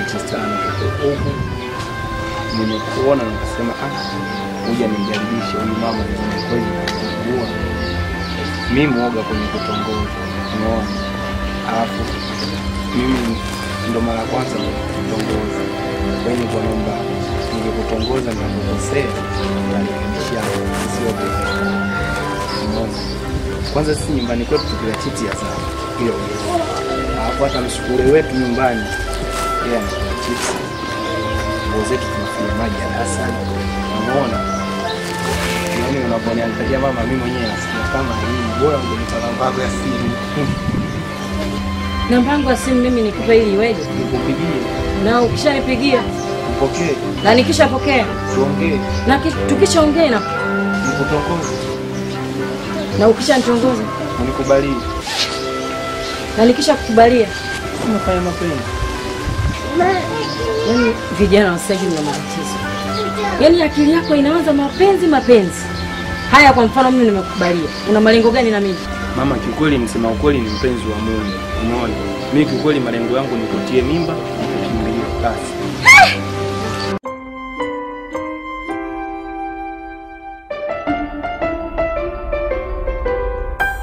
eti sana huku nimekuona na kusema ah, kuja nimjaribishe huyu mama ni kweli kuugua. Mimi mwoga kwenye kutongoza, unaona. Alafu mimi ndo mara kwanza kutongoza, kwa hiyo nilikuwa naomba kukosea nikakukosea unarekebisha, sio unaona. Kwanza si nyumbani kwetu tukila chiti ya sana hiyo alafu msukule wetu nyumbani. Anakula chipsi nguo zetu tunafulia maji ya darasani, unaona. Yaani unaponiangalia mama, mimi mwenyewe nasikia kama hii bora ungenipa namba ya simu. Namba yangu ya simu mimi nikupe ili iweje? nikupigie, Na ukishanipigia upokee, na nikishapokea? Tuongee, na tukishaongea na, nikutongoze, na ukishanitongoza unikubalie, na nikishakukubalia, unafanya mapenzi. yaani vijana wa sasa hivi mna matatizo, yaani akili yako inaanza mapenzi mapenzi. Haya, kwa mfano mimi nimekubalia, una malengo gani na mimi? Mama, kiukweli, msema ukweli, ni mpenzi wa Mungu, unaona. Mimi kiukweli malengo yangu nikutie mimba, nikukimbia basi.